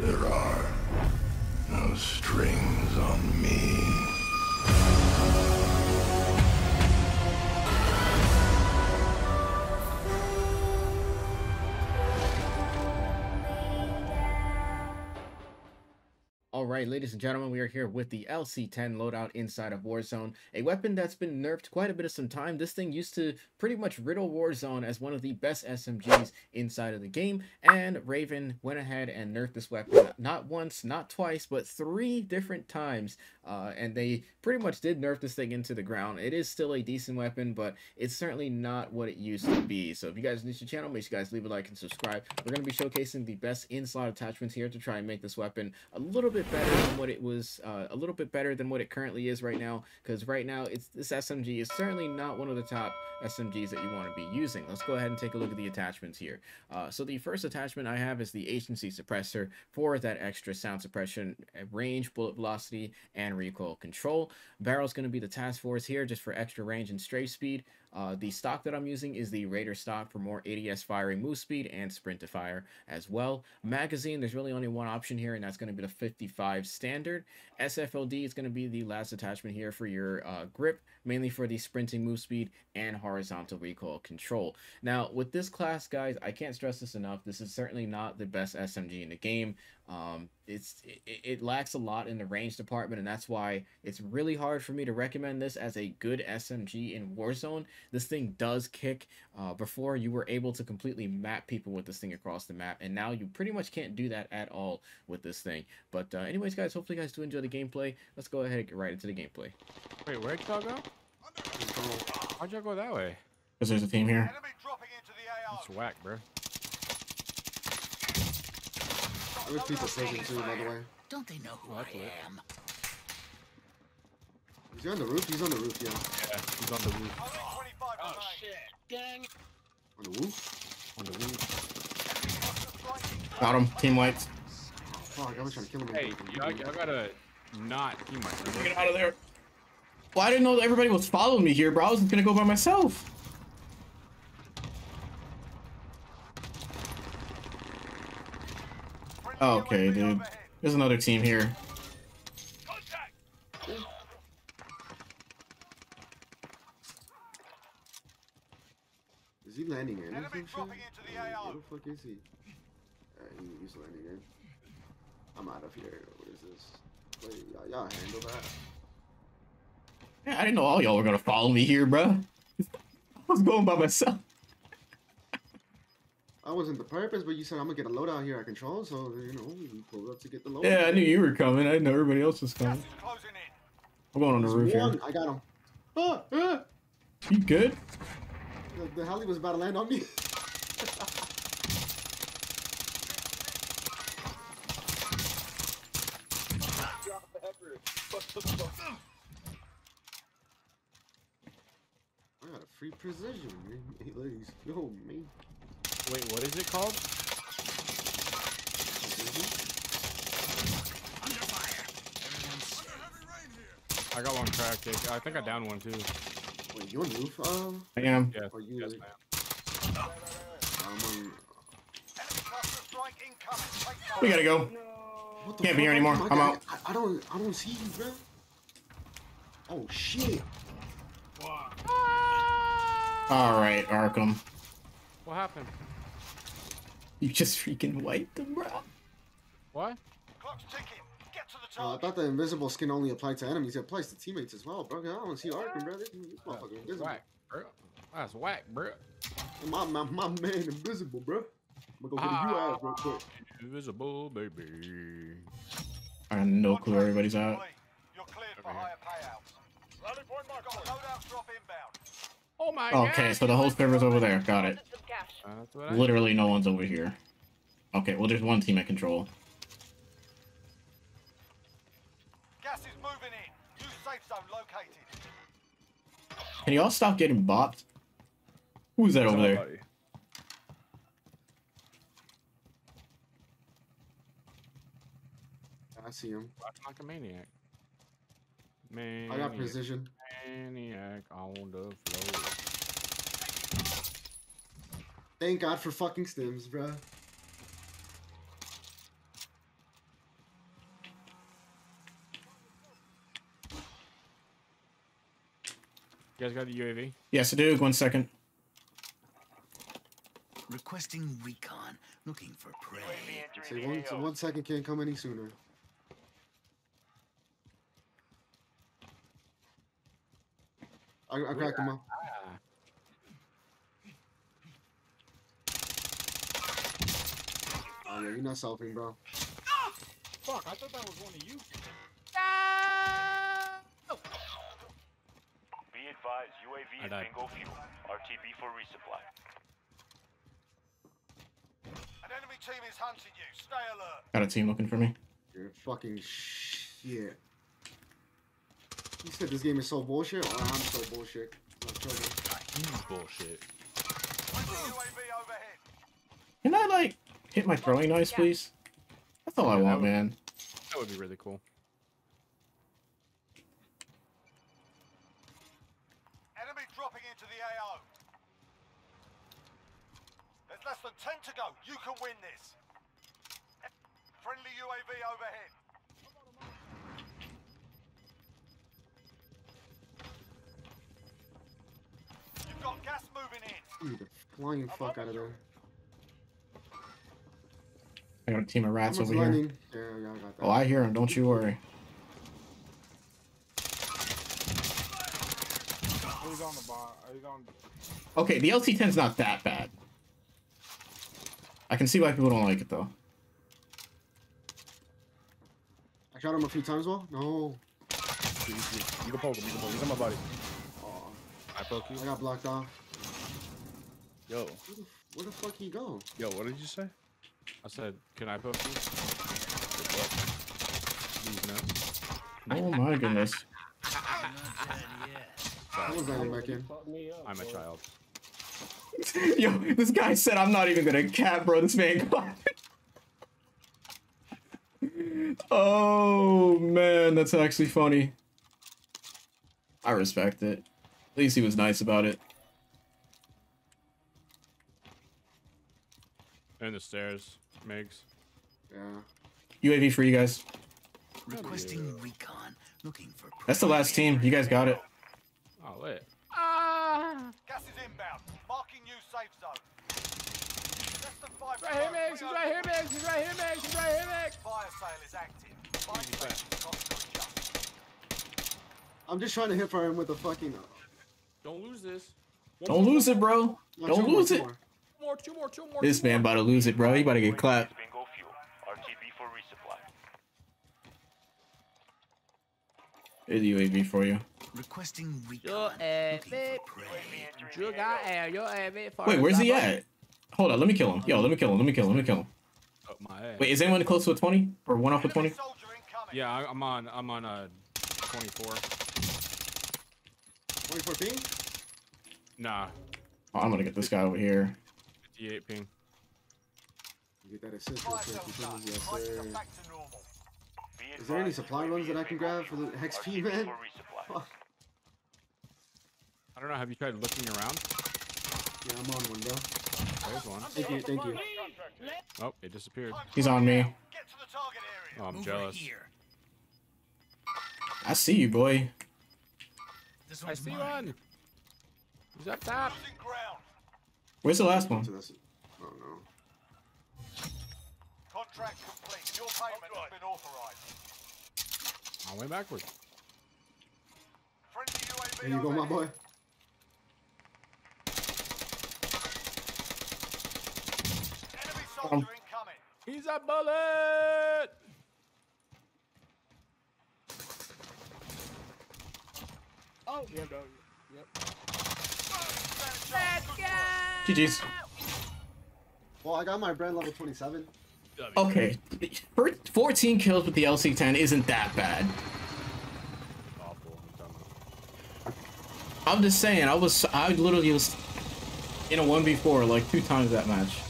There are no strings on me. Right, ladies and gentlemen, we are here with the LC-10 loadout inside of Warzone, a weapon that's been nerfed quite a bit of some time. This thing used to pretty much riddle Warzone as one of the best SMGs inside of the game, and Raven went ahead and nerfed this weapon not once, not twice, but three different times, uh, and they pretty much did nerf this thing into the ground. It is still a decent weapon, but it's certainly not what it used to be. So if you guys are new to the channel, make sure you guys leave a like and subscribe. We're going to be showcasing the best in-slot attachments here to try and make this weapon a little bit bit better than what it was, uh, a little bit better than what it currently is right now. Because right now, it's this SMG is certainly not one of the top SMGs that you want to be using. Let's go ahead and take a look at the attachments here. Uh, so the first attachment I have is the agency suppressor for that extra sound suppression, uh, range, bullet velocity, and recoil control. Barrel is going to be the task force here just for extra range and strafe speed. Uh, the stock that I'm using is the Raider stock for more ADS firing move speed and sprint to fire as well. Magazine, there's really only one option here, and that's going to be the 55 standard. SFOD is going to be the last attachment here for your uh, grip, mainly for the sprinting move speed and horizontal recoil control. Now, with this class, guys, I can't stress this enough. This is certainly not the best SMG in the game. Um, it's it, it, lacks a lot in the range department, and that's why it's really hard for me to recommend this as a good SMG in Warzone. This thing does kick. Uh, before you were able to completely map people with this thing across the map, and now you pretty much can't do that at all with this thing. But uh, anyways, guys, hopefully you guys do enjoy the gameplay. Let's go ahead and get right into the gameplay. Wait, where'd y'all go? Why'd y'all go that way? Because there's a team here. It's whack, bro. There's people taking too, by the way. Don't they know who oh, I am? Is he on the roof? He's on the roof, yeah. Yeah, he's on the roof. Oh shit, gang. On the roof? On the roof. Got him. Team whites. Fuck, I was trying to kill him. Hey, y'all gotta not team myself. Get out of there. Well, I didn't know that everybody was following me here, bro. I was gonna go by myself. Okay, dude. There's another team here. Is he landing in? Enemy dropping into the AO. Where the fuck is he? Alright, he, he's landing in. I'm out of here. What is this? Wait, y'all handle that. Yeah, I didn't know all y'all were gonna follow me here, bro. I was going by myself. I wasn't the purpose, but you said I'm gonna get a loadout here at control, so you know we pulled up to get the loadout. Yeah, I knew you were coming. I didn't know everybody else was coming. I'm going on the roof one. here. I got him. Ah, ah. You good? The, the heli was about to land on me. I got a free precision. Hey, ladies. Yo, me. Wait, what is it called? I got one crack kick. I think I downed one too. Wait, you on roof? Um, I am. Yeah. or you? Yes, like, ma'am. I'm on. We gotta go. What the Can't be here anymore. My I'm guy- out. I, I don't. I don't see you, bro. Oh shit. All right, Arkham. What happened? You just freaking wiped them, bro. What? Uh, I thought the invisible skin only applied to enemies. It applies to teammates as well, bro. I don't see Arkham, bro. This, this motherfucker invisible. Whack, bro. That's whack, bro. My, my, my man invisible, bro. I'm gonna go get you Ah. out real quick. Invisible, baby. I have no clue where everybody's at. You're cleared for Okay. higher payouts. Rally point mark. Got loadout drop inbound. Oh my god. Okay, so the whole server's over there. Got it. Uh, that's I Literally no one's over here. Okay, well there's one team at control. Gas is moving in. New safe zone located. Can y'all stop getting bopped? Who's that over there? Somebody. I see him. Acting like a maniac. Man. I got precision. Maniac on the floor. Thank God for fucking stims, bro. You guys got the UAV? Yes, I do. One second. Requesting recon, looking for prey. Say one, so one second can't come any sooner. I, cracked them up. Yeah, you're not selfing, bro. Fuck, I thought that was one of you. Be advised, UAV is died. bingo fuel. RTB for resupply. An enemy team is hunting you. Stay alert. Got a team looking for me. You're fucking shit. You said this game is so bullshit, or I'm so bullshit. I'm. Bullshit. UAV overhead. Can I like hit my throwing knives, please? That's all I Yeah, that want, would- man. That would be really cool. Enemy dropping into the AO. There's less than 10 to go. You can win this. Friendly UAV overhead. You've got gas moving in. Dude, the flying fuck out of there. I got a team of rats Someone's over here. Yeah, yeah, I got that. Oh, I hear him. Don't you worry. Who's on the bar? Who's on? Okay, the LC10's not that bad. I can see why people don't like it though. I shot him a few times, well? No. You, you, you can poke him. You can poke him. He's on my body. Oh, I poke you. I got blocked off. Yo, Where the, where the fuck he go? yo, what did you say? I said, can I poke you? Good luck. These nuts. Oh my goodness. Someone's landing back in. I'm a child. Yo, this guy said I'm not even gonna cap, bro. This man got Oh man, that's actually funny. I respect it. At least he was nice about it. And the stairs, Migs. Yeah. UAV for you guys. Requesting recon. Looking for. That's the last team. You guys got it. Oh, lit. Ah. Gas is inbound. Marking new safe zone. Less than five Right here, go. Migs. He's right here, Migs. He's right here, Migs. He's right here, Migs. Fire sale is active. Five stations. I'm just trying to hit for him with a fucking. Don't lose this. Don't lose it, bro. Don't lose it. more. Two more, two more, two more. This two man more. about to lose it, bro. He about to get clapped. is bingo fuel. RTB for resupply. There's UAV for you. Requesting recon. Yo, eh, Looking babe. for prey. Eh, you got air, your air, mate, for Wait, where's he at? Hold on, let me kill him. Yo, let me kill him. Let me kill him. Let me kill him. Oh. Wait, is anyone close to a 20? Or one off a 20? Enemy soldier incoming. Yeah, I, I'm on. I'm on uh, 24. 24 ping? Nah, Oh, I'm gonna get this guy over here. 58 ping. You get that assist real Fire quick. sale you done. feel me? Yes, sir. are back to normal. Be Is there any supply UAV runs that is I can grab for the XP, RTB man? for resupply. Fuck. I don't know. Have you tried looking around? Yeah, I'm on one, bro. There's one. Thank you, thank you. Oh, it disappeared. He's on me. out. Get to the target area. Oh, I'm jealous. I see you, boy. This I see mine. one. He's up top. Losing ground. Where's the last one? So that's. Oh no. Contract complete. Your payment has been authorized. I went backwards. Friendly UAV There you go, my boy. Enemy soldier Um. incoming. He's a bullet. Oh, yeah, no. Yep. GG's. Well, I got my brand level 27. Okay. 14 kills with the LC10 isn't that bad. I'm just saying, I was, I literally was in a 1v4 like two times that match.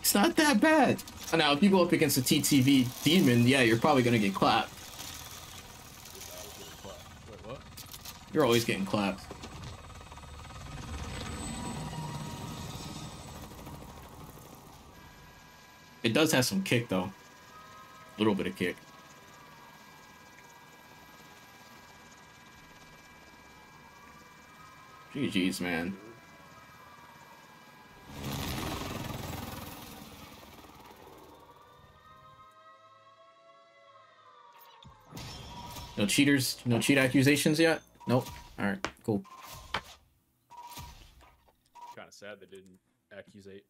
It's not that bad. Now, if you go up against a TTV demon, yeah, you're probably gonna get clapped. You're always getting clapped. Does have some kick though. A little bit of kick. GG's, man. No cheaters, no cheat accusations yet? Nope. Alright, cool. Kind of sad they didn't accusate